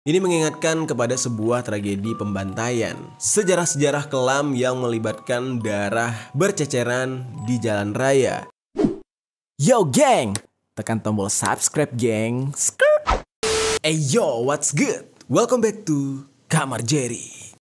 Ini mengingatkan kepada sebuah tragedi pembantaian, sejarah-sejarah kelam yang melibatkan darah berceceran di jalan raya. Yo geng, tekan tombol subscribe geng. Skrrt. Hey yo, what's good? Welcome back to Kamar Jerry.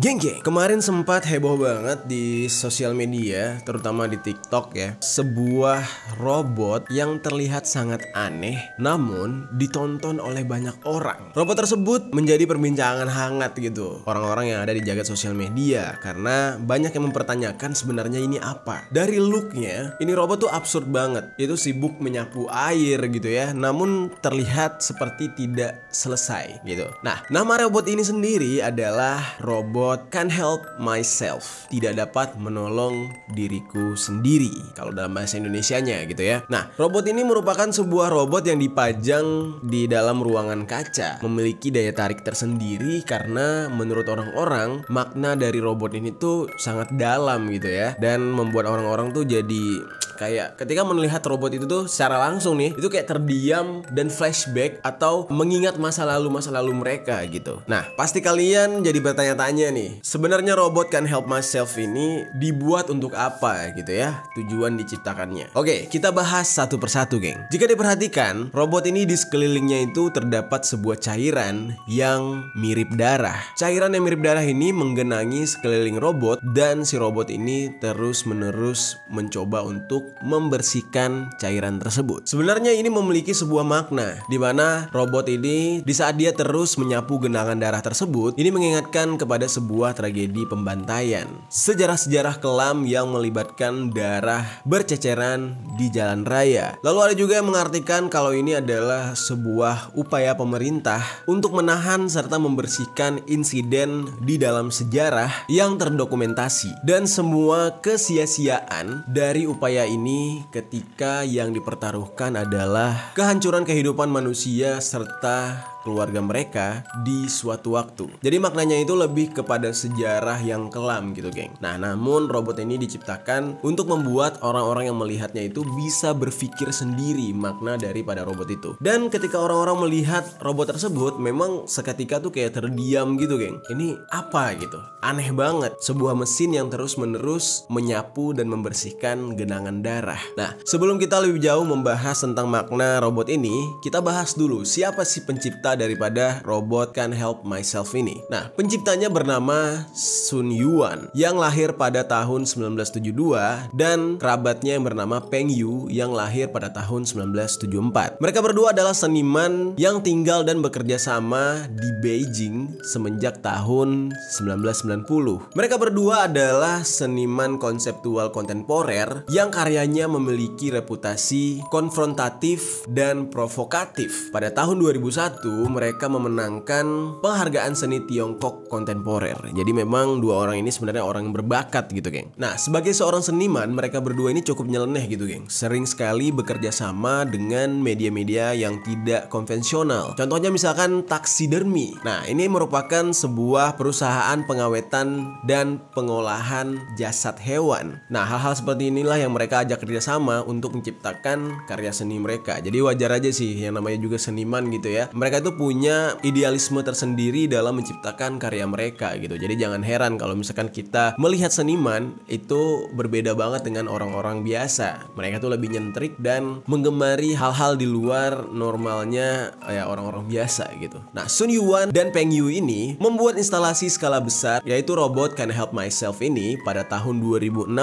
Geng-geng, kemarin sempat heboh banget di sosial media, terutama di TikTok ya. Sebuah robot yang terlihat sangat aneh, namun ditonton oleh banyak orang. Robot tersebut menjadi perbincangan hangat gitu. Orang-orang yang ada di jagat sosial media, karena banyak yang mempertanyakan sebenarnya ini apa. Dari looknya, ini robot tuh absurd banget. Itu sibuk menyapu air gitu ya, namun terlihat seperti tidak selesai gitu. Nah, nama robot ini sendiri adalah robot robot can help myself. Tidak dapat menolong diriku sendiri. Kalau dalam bahasa Indonesianya gitu ya. Nah, robot ini merupakan sebuah robot yang dipajang di dalam ruangan kaca. Memiliki daya tarik tersendiri karena menurut orang-orang makna dari robot ini tuh sangat dalam gitu ya. Dan membuat orang-orang tuh jadi kayak ketika melihat robot itu tuh secara langsung nih itu kayak terdiam dan flashback atau mengingat masa lalu masa lalu mereka gitu. Nah pasti kalian jadi bertanya-tanya nih sebenarnya robot can help myself ini dibuat untuk apa gitu ya tujuan diciptakannya. Oke kita bahas satu persatu geng. Jika diperhatikan robot ini di sekelilingnya itu terdapat sebuah cairan yang mirip darah. Cairan yang mirip darah ini menggenangi sekeliling robot dan si robot ini terus menerus mencoba untuk membersihkan cairan tersebut. Sebenarnya ini memiliki sebuah makna di mana robot ini di saat dia terus menyapu genangan darah tersebut, ini mengingatkan kepada sebuah tragedi pembantaian. Sejarah-sejarah kelam yang melibatkan darah berceceran di jalan raya. Lalu ada juga yang mengartikan kalau ini adalah sebuah upaya pemerintah untuk menahan serta membersihkan insiden di dalam sejarah yang terdokumentasi dan semua kesia-siaan dari upaya ini ini ketika yang dipertaruhkan adalah kehancuran kehidupan manusia serta keluarga mereka di suatu waktu. Jadi maknanya itu lebih kepada sejarah yang kelam gitu, geng. Nah, namun robot ini diciptakan untuk membuat orang-orang yang melihatnya itu bisa berpikir sendiri makna daripada robot itu. Dan ketika orang-orang melihat robot tersebut, memang seketika tuh kayak terdiam gitu, geng. Ini apa gitu? Aneh banget. Sebuah mesin yang terus-menerus menyapu dan membersihkan genangan darah. Nah, sebelum kita lebih jauh membahas tentang makna robot ini, kita bahas dulu siapa sih pencipta daripada robot Can Help Myself ini. Nah, penciptanya bernama Sun Yuan yang lahir pada tahun 1972 dan kerabatnya yang bernama Peng Yu yang lahir pada tahun 1974. Mereka berdua adalah seniman yang tinggal dan bekerja sama di Beijing semenjak tahun 1990. Mereka berdua adalah seniman konseptual kontemporer yang karyanya memiliki reputasi konfrontatif dan provokatif. Pada tahun 2001, mereka memenangkan penghargaan seni Tiongkok kontemporer. Jadi memang dua orang ini sebenarnya orang yang berbakat gitu, geng. Nah, sebagai seorang seniman, mereka berdua ini cukup nyeleneh gitu, geng. Sering sekali bekerja sama dengan media-media yang tidak konvensional. Contohnya misalkan taksidermi. Nah, ini merupakan sebuah perusahaan pengawetan dan pengolahan jasad hewan. Nah, hal-hal seperti inilah yang mereka ajak kerjasama untuk menciptakan karya seni mereka. Jadi wajar aja sih yang namanya juga seniman gitu ya. Mereka itu itu punya idealisme tersendiri dalam menciptakan karya mereka gitu. Jadi jangan heran kalau misalkan kita melihat seniman itu berbeda banget dengan orang-orang biasa. Mereka tuh lebih nyentrik dan menggemari hal-hal di luar normalnya ya orang-orang biasa gitu. Nah, Sun Yuan dan Peng Yu ini membuat instalasi skala besar yaitu robot Can Help Myself ini pada tahun 2016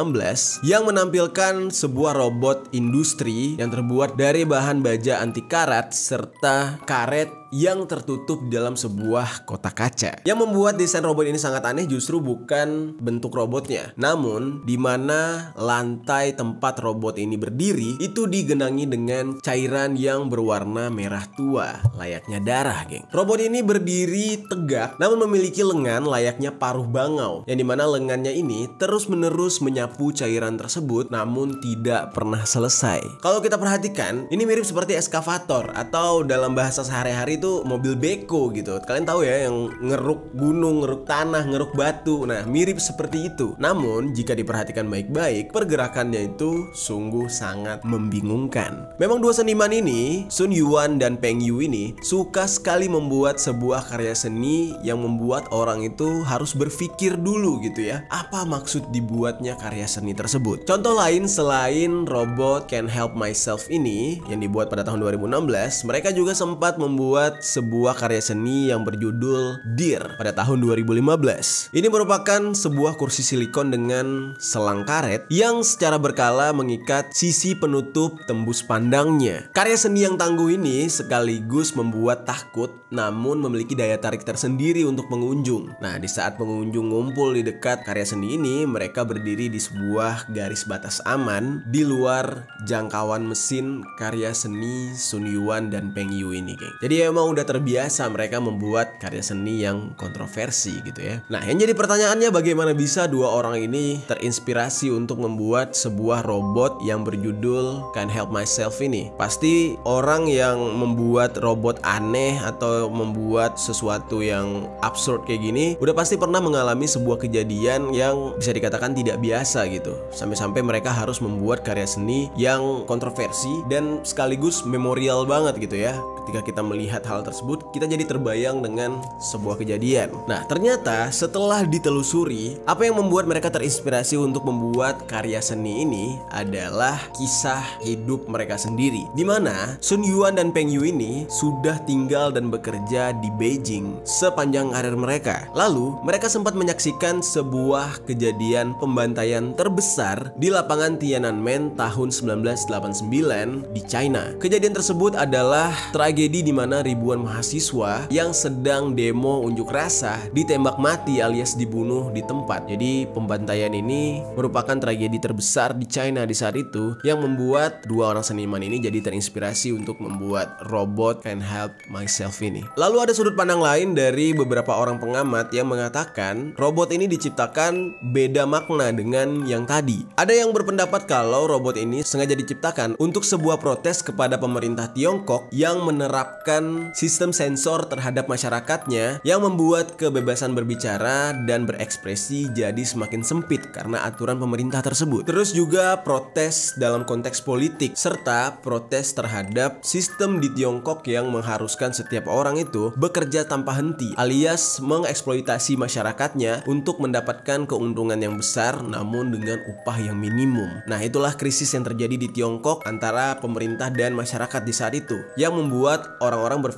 yang menampilkan sebuah robot industri yang terbuat dari bahan baja anti karat serta karet yang tertutup dalam sebuah kotak kaca. Yang membuat desain robot ini sangat aneh justru bukan bentuk robotnya, namun di mana lantai tempat robot ini berdiri itu digenangi dengan cairan yang berwarna merah tua, layaknya darah, geng. Robot ini berdiri tegak namun memiliki lengan layaknya paruh bangau, yang di mana lengannya ini terus-menerus menyapu cairan tersebut namun tidak pernah selesai. Kalau kita perhatikan, ini mirip seperti eskavator atau dalam bahasa sehari-hari itu mobil beko gitu. Kalian tahu ya yang ngeruk gunung, ngeruk tanah, ngeruk batu. Nah, mirip seperti itu. Namun, jika diperhatikan baik-baik, pergerakannya itu sungguh sangat membingungkan. Memang dua seniman ini, Sun Yuan dan Peng Yu ini, suka sekali membuat sebuah karya seni yang membuat orang itu harus berpikir dulu gitu ya. Apa maksud dibuatnya karya seni tersebut? Contoh lain selain robot Can Help Myself ini yang dibuat pada tahun 2016, mereka juga sempat membuat sebuah karya seni yang berjudul Deer pada tahun 2015. Ini merupakan sebuah kursi silikon dengan selang karet yang secara berkala mengikat sisi penutup tembus pandangnya. Karya seni yang tangguh ini sekaligus membuat takut namun memiliki daya tarik tersendiri untuk pengunjung. Nah, di saat pengunjung ngumpul di dekat karya seni ini, mereka berdiri di sebuah garis batas aman di luar jangkauan mesin karya seni Sun Yuan dan Peng Yu ini, geng. Jadi emang udah terbiasa mereka membuat karya seni yang kontroversi gitu ya. Nah, yang jadi pertanyaannya bagaimana bisa dua orang ini terinspirasi untuk membuat sebuah robot yang berjudul Can Help Myself ini? Pasti orang yang membuat robot aneh atau membuat sesuatu yang absurd kayak gini udah pasti pernah mengalami sebuah kejadian yang bisa dikatakan tidak biasa gitu. Sampai-sampai mereka harus membuat karya seni yang kontroversi dan sekaligus memorial banget gitu ya. Ketika kita melihat hal tersebut, kita jadi terbayang dengan sebuah kejadian. Nah, ternyata setelah ditelusuri, apa yang membuat mereka terinspirasi untuk membuat karya seni ini adalah kisah hidup mereka sendiri. Di mana Sun Yuan dan Peng Yu ini sudah tinggal dan bekerja di Beijing sepanjang karir mereka. Lalu, mereka sempat menyaksikan sebuah kejadian pembantaian terbesar di lapangan Tiananmen tahun 1989 di China. Kejadian tersebut adalah tragedi di mana ribuan mahasiswa yang sedang demo unjuk rasa ditembak mati alias dibunuh di tempat. Jadi pembantaian ini merupakan tragedi terbesar di China di saat itu yang membuat dua orang seniman ini jadi terinspirasi untuk membuat robot Can Help Myself ini. Lalu ada sudut pandang lain dari beberapa orang pengamat yang mengatakan robot ini diciptakan beda makna dengan yang tadi. Ada yang berpendapat kalau robot ini sengaja diciptakan untuk sebuah protes kepada pemerintah Tiongkok yang menerapkan sistem sensor terhadap masyarakatnya yang membuat kebebasan berbicara dan berekspresi jadi semakin sempit karena aturan pemerintah tersebut. Terus juga protes dalam konteks politik serta protes terhadap sistem di Tiongkok yang mengharuskan setiap orang itu bekerja tanpa henti alias mengeksploitasi masyarakatnya untuk mendapatkan keuntungan yang besar namun dengan upah yang minimum. Nah, itulah krisis yang terjadi di Tiongkok antara pemerintah dan masyarakat di saat itu yang membuat orang-orang berpikir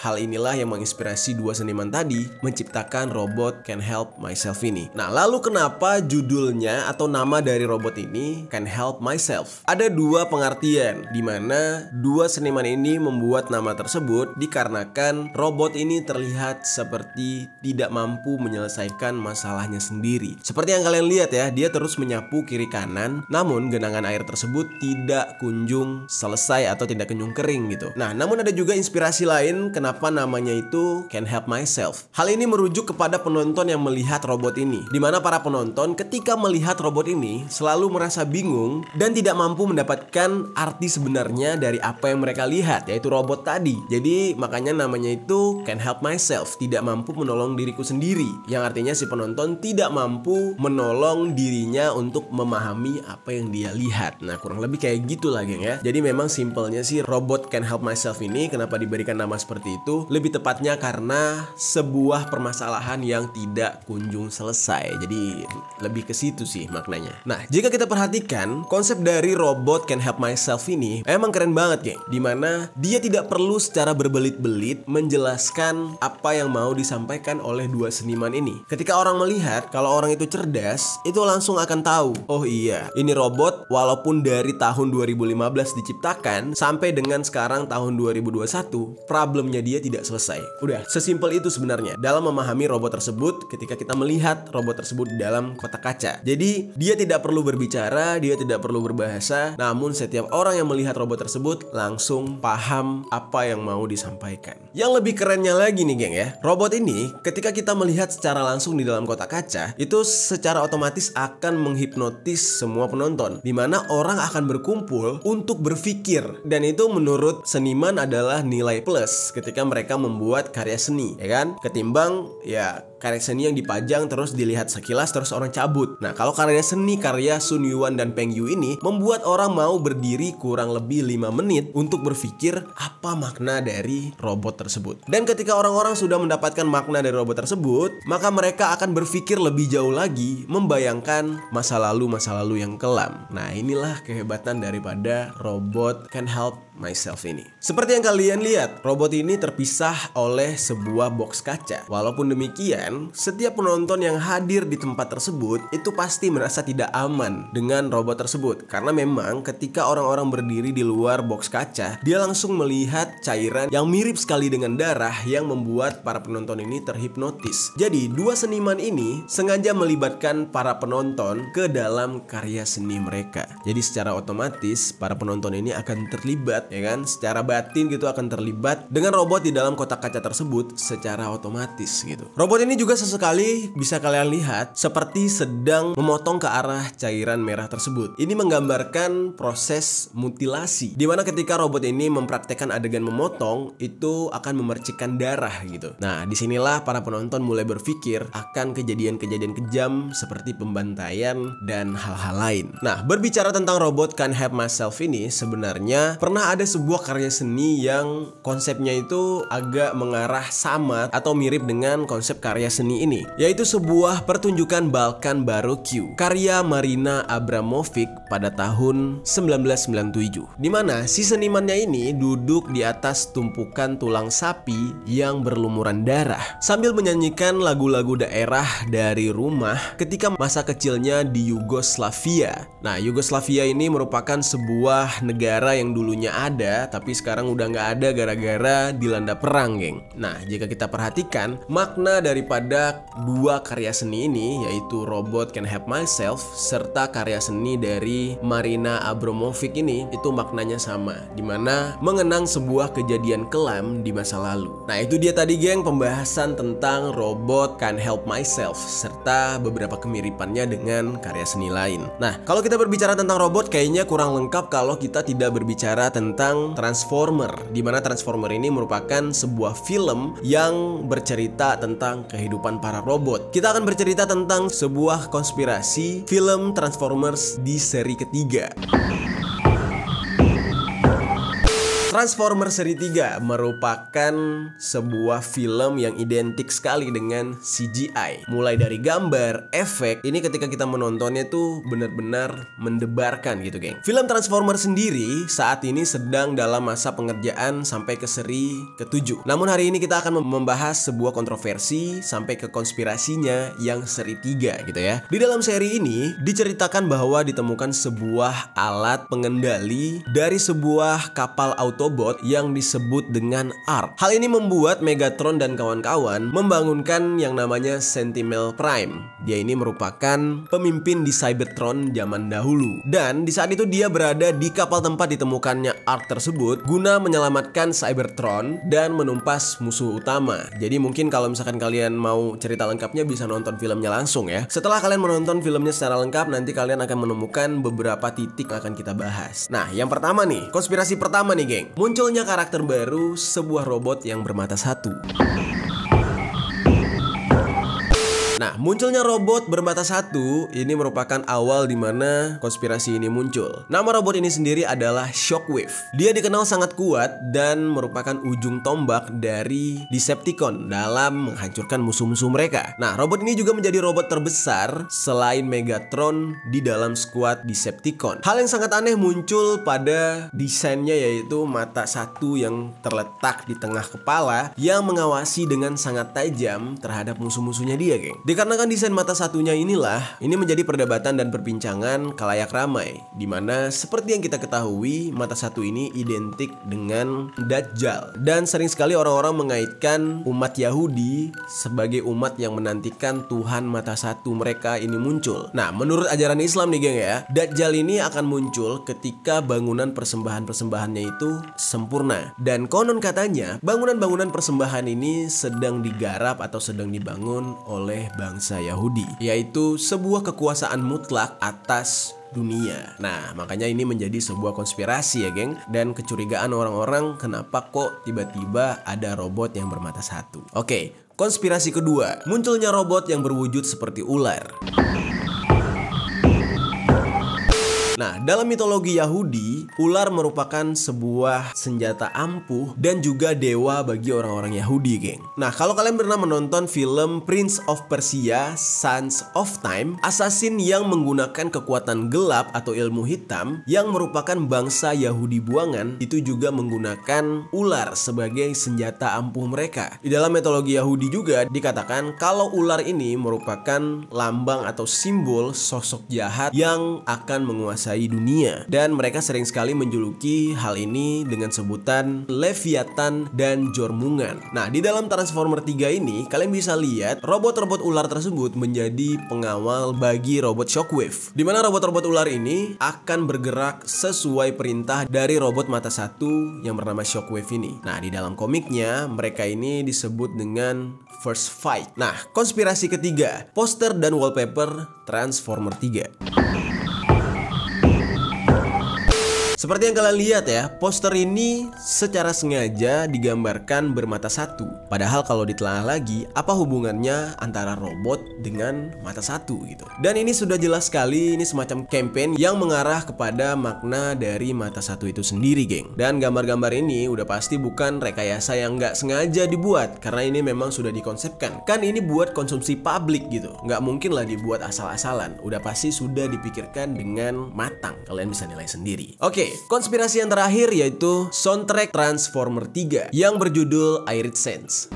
hal inilah yang menginspirasi dua seniman tadi menciptakan robot Can Help Myself ini. Nah, lalu kenapa judulnya atau nama dari robot ini Can Help Myself? Ada dua pengertian di mana dua seniman ini membuat nama tersebut dikarenakan robot ini terlihat seperti tidak mampu menyelesaikan masalahnya sendiri. Seperti yang kalian lihat ya, dia terus menyapu kiri kanan, namun genangan air tersebut tidak kunjung selesai atau tidak kunjung kering gitu. Nah, namun ada juga inspirasi lain kenapa namanya itu Can Help Myself. Hal ini merujuk kepada penonton yang melihat robot ini, di mana para penonton ketika melihat robot ini selalu merasa bingung dan tidak mampu mendapatkan arti sebenarnya dari apa yang mereka lihat, yaitu robot tadi. Jadi makanya namanya itu Can Help Myself, tidak mampu menolong diriku sendiri, yang artinya si penonton tidak mampu menolong dirinya untuk memahami apa yang dia lihat. Nah, kurang lebih kayak gitu lah, geng ya. Jadi memang simpelnya sih robot Can Help Myself ini kenapa diberikan nama seperti itu? Lebih tepatnya karena sebuah permasalahan yang tidak kunjung selesai. Jadi lebih ke situ sih maknanya. Nah, jika kita perhatikan konsep dari robot Can Help Myself ini emang keren banget, geng. Di mana dia tidak perlu secara berbelit-belit menjelaskan apa yang mau disampaikan oleh dua seniman ini. Ketika orang melihat kalau orang itu cerdas, itu langsung akan tahu, oh iya, ini robot walaupun dari tahun 2015 diciptakan sampai dengan sekarang tahun 2021, problemnya dia tidak selesai. Udah, sesimpel itu sebenarnya dalam memahami robot tersebut ketika kita melihat robot tersebut dalam kotak kaca. Jadi, dia tidak perlu berbicara, dia tidak perlu berbahasa, namun setiap orang yang melihat robot tersebut langsung paham apa yang mau disampaikan. Yang lebih kerennya lagi nih, geng ya. Robot ini ketika kita melihat secara langsung di dalam kotak kaca, itu secara otomatis akan menghipnotis semua penonton di mana orang akan berkumpul untuk berpikir dan itu menurut seniman adalah nilai plus ketika mereka membuat karya seni, ya kan? Ketimbang ya karya seni yang dipajang terus dilihat sekilas terus orang cabut. Nah, kalau karya seni karya Sun Yuan dan Peng Yu ini membuat orang mau berdiri kurang lebih 5 menit untuk berpikir apa makna dari robot tersebut. Dan ketika orang-orang sudah mendapatkan makna dari robot tersebut, maka mereka akan berpikir lebih jauh lagi membayangkan masa lalu-masa lalu yang kelam. Nah, inilah kehebatan daripada robot can help myself ini. Seperti yang kalian lihat, robot ini terpisah oleh sebuah box kaca. Walaupun demikian, setiap penonton yang hadir di tempat tersebut itu pasti merasa tidak aman dengan robot tersebut karena memang ketika orang-orang berdiri di luar box kaca, dia langsung melihat cairan yang mirip sekali dengan darah yang membuat para penonton ini terhipnotis. Jadi, dua seniman ini sengaja melibatkan para penonton ke dalam karya seni mereka. Jadi secara otomatis para penonton ini akan terlibat ya kan secara batin gitu akan terlibat dengan robot di dalam kotak kaca tersebut secara otomatis gitu. Robot ini juga sesekali bisa kalian lihat seperti sedang memotong ke arah cairan merah tersebut. Ini menggambarkan proses mutilasi di mana ketika robot ini mempraktekkan adegan memotong itu akan memercikan darah gitu. Nah, di sinilah para penonton mulai berpikir akan kejadian-kejadian kejam seperti pembantaian dan hal-hal lain. Nah, berbicara tentang robot Can Help Myself ini sebenarnya pernah ada ada sebuah karya seni yang konsepnya itu agak mengarah sama atau mirip dengan konsep karya seni ini, yaitu sebuah pertunjukan Balkan Baroque karya Marina Abramovic pada tahun 1997. Di mana si senimannya ini duduk di atas tumpukan tulang sapi yang berlumuran darah sambil menyanyikan lagu-lagu daerah dari rumah ketika masa kecilnya di Yugoslavia. Nah, Yugoslavia ini merupakan sebuah negara yang dulunya ada tapi sekarang udah nggak ada gara-gara dilanda perang, geng. Nah, jika kita perhatikan, makna daripada dua karya seni ini, yaitu Robot Can Help Myself, serta karya seni dari Marina Abramovic ini, itu maknanya sama, di mana mengenang sebuah kejadian kelam di masa lalu. Nah, itu dia tadi, geng, pembahasan tentang Robot Can Help Myself, serta beberapa kemiripannya dengan karya seni lain. Nah, kalau kita berbicara tentang robot, kayaknya kurang lengkap kalau kita tidak berbicara tentang Transformer di mana Transformer ini merupakan sebuah film yang bercerita tentang kehidupan para robot. Kita akan bercerita tentang sebuah konspirasi film Transformers di seri ketiga. Transformer seri 3 merupakan sebuah film yang identik sekali dengan CGI. Mulai dari gambar, efek, ini ketika kita menontonnya tuh benar-benar mendebarkan gitu, geng. Film Transformer sendiri saat ini sedang dalam masa pengerjaan sampai ke seri ke-7. Namun hari ini kita akan membahas sebuah kontroversi sampai ke konspirasinya yang seri 3 gitu ya. Di dalam seri ini diceritakan bahwa ditemukan sebuah alat pengendali dari sebuah kapal auto Autobot yang disebut dengan ARC. Hal ini membuat Megatron dan kawan-kawan membangunkan yang namanya Sentinel Prime. Dia ini merupakan pemimpin di Cybertron zaman dahulu. Dan di saat itu dia berada di kapal tempat ditemukannya ARC tersebut guna menyelamatkan Cybertron dan menumpas musuh utama. Jadi mungkin kalau misalkan kalian mau cerita lengkapnya bisa nonton filmnya langsung ya. Setelah kalian menonton filmnya secara lengkap nanti kalian akan menemukan beberapa titik akan kita bahas. Nah, yang pertama nih, konspirasi pertama nih, geng munculnya karakter baru sebuah robot yang bermata satu. Nah, munculnya robot bermata satu ini merupakan awal di mana konspirasi ini muncul. Nama robot ini sendiri adalah Shockwave. Dia dikenal sangat kuat dan merupakan ujung tombak dari Decepticon dalam menghancurkan musuh-musuh mereka. Nah, robot ini juga menjadi robot terbesar selain Megatron di dalam skuad Decepticon. Hal yang sangat aneh muncul pada desainnya yaitu mata satu yang terletak di tengah kepala yang mengawasi dengan sangat tajam terhadap musuh-musuhnya dia, geng. Dikarenakan desain mata satunya inilah, ini menjadi perdebatan dan perbincangan kalayak ramai. Di mana seperti yang kita ketahui, mata satu ini identik dengan Dajjal. Dan sering sekali orang-orang mengaitkan umat Yahudi sebagai umat yang menantikan Tuhan mata satu mereka ini muncul. Nah, menurut ajaran Islam nih geng ya, Dajjal ini akan muncul ketika bangunan persembahan-persembahannya itu sempurna. Dan konon katanya, bangunan-bangunan persembahan ini sedang digarap atau sedang dibangun oleh bangsa Yahudi, yaitu sebuah kekuasaan mutlak atas dunia. Nah, makanya ini menjadi sebuah konspirasi ya, geng. Dan kecurigaan orang-orang kenapa kok tiba-tiba ada robot yang bermata satu. Oke, konspirasi kedua, munculnya robot yang berwujud seperti ular. Nah, dalam mitologi Yahudi, ular merupakan sebuah senjata ampuh dan juga dewa bagi orang-orang Yahudi, geng. Nah, kalau kalian pernah menonton film Prince of Persia, Sons of Time, assassin yang menggunakan kekuatan gelap atau ilmu hitam yang merupakan bangsa Yahudi buangan, itu juga menggunakan ular sebagai senjata ampuh mereka. Di dalam mitologi Yahudi juga dikatakan kalau ular ini merupakan lambang atau simbol sosok jahat yang akan menguasai menguasai dunia dan mereka sering sekali menjuluki hal ini dengan sebutan Leviathan dan Jormungan. Nah, di dalam Transformer 3 ini kalian bisa lihat robot-robot ular tersebut menjadi pengawal bagi robot Shockwave. Di mana robot-robot ular ini akan bergerak sesuai perintah dari robot mata satu yang bernama Shockwave ini. Nah, di dalam komiknya mereka ini disebut dengan First Fight. Nah, konspirasi ketiga, poster dan wallpaper Transformer 3. Seperti yang kalian lihat ya, poster ini secara sengaja digambarkan bermata satu. Padahal kalau ditelah lagi, apa hubungannya antara robot dengan mata satu gitu. Dan ini sudah jelas sekali, ini semacam campaign yang mengarah kepada makna dari mata satu itu sendiri, geng. Dan gambar-gambar ini udah pasti bukan rekayasa yang nggak sengaja dibuat, karena ini memang sudah dikonsepkan. Kan ini buat konsumsi publik gitu, nggak mungkin lah dibuat asal-asalan. Udah pasti sudah dipikirkan dengan matang, kalian bisa nilai sendiri. Oke, konspirasi yang terakhir yaitu soundtrack Transformer 3 yang berjudul Irid Sense.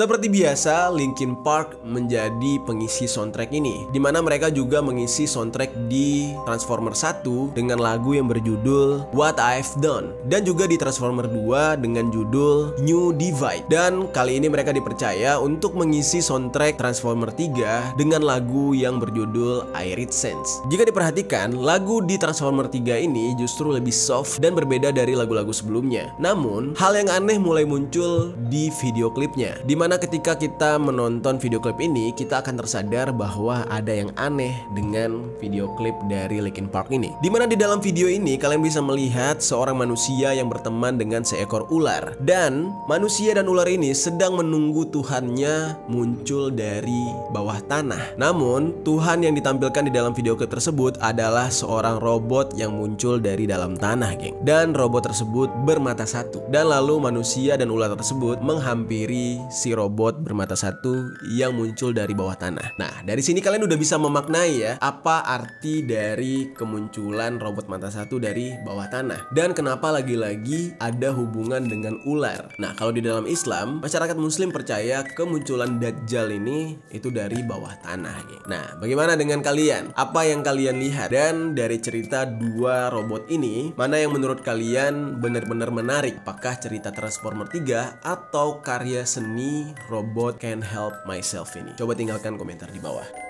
Seperti biasa, Linkin Park menjadi pengisi soundtrack ini, di mana mereka juga mengisi soundtrack di Transformer 1 dengan lagu yang berjudul What I've Done, dan juga di Transformer 2 dengan judul New Divide. Dan kali ini mereka dipercaya untuk mengisi soundtrack Transformer 3 dengan lagu yang berjudul Irid Sense. Jika diperhatikan, lagu di Transformer 3 ini justru lebih soft dan berbeda dari lagu-lagu sebelumnya. Namun, hal yang aneh mulai muncul di video klipnya, di mana Di mana ketika kita menonton video klip ini, kita akan tersadar bahwa ada yang aneh dengan video klip dari Linkin Park ini. Di mana di dalam video ini kalian bisa melihat seorang manusia yang berteman dengan seekor ular. Dan manusia dan ular ini sedang menunggu Tuhannya muncul dari bawah tanah. Namun, Tuhan yang ditampilkan di dalam video klip tersebut adalah seorang robot yang muncul dari dalam tanah, geng. Dan robot tersebut bermata satu. Dan lalu manusia dan ular tersebut menghampiri si robot bermata satu yang muncul dari bawah tanah. Nah, dari sini kalian udah bisa memaknai ya apa arti dari kemunculan robot mata satu dari bawah tanah dan kenapa lagi-lagi ada hubungan dengan ular. Nah, kalau di dalam Islam, masyarakat muslim percaya kemunculan Dajjal ini itu dari bawah tanah. Nah, bagaimana dengan kalian? Apa yang kalian lihat? Dan dari cerita dua robot ini, mana yang menurut kalian benar-benar menarik? Apakah cerita Transformer 3 atau karya seni robot can help myself ini? Coba tinggalkan komentar di bawah.